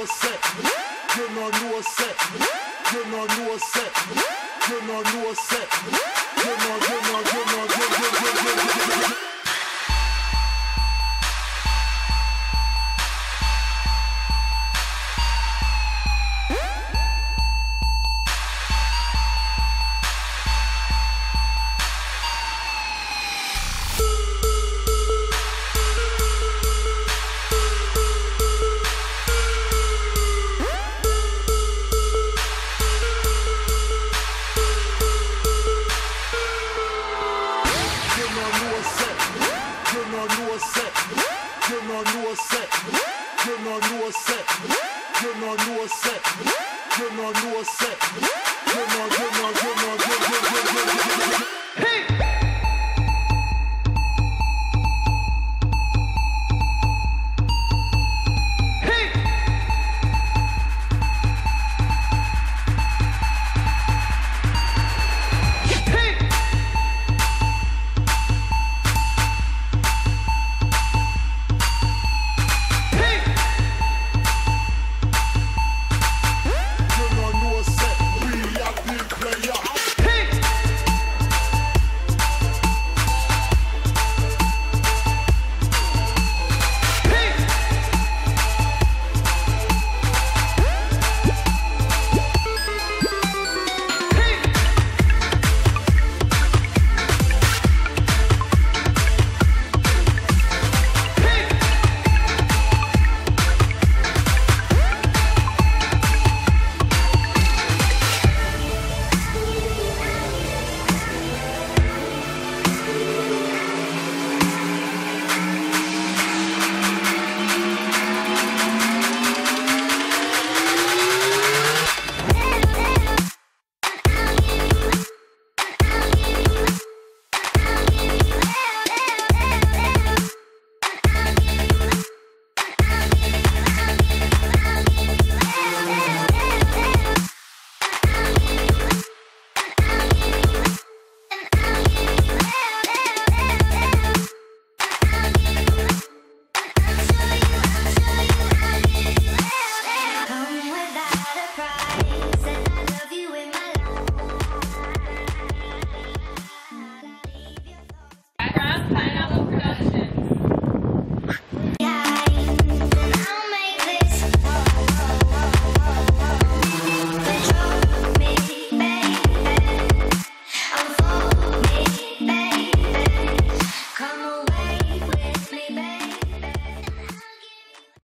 what's up. know, your set.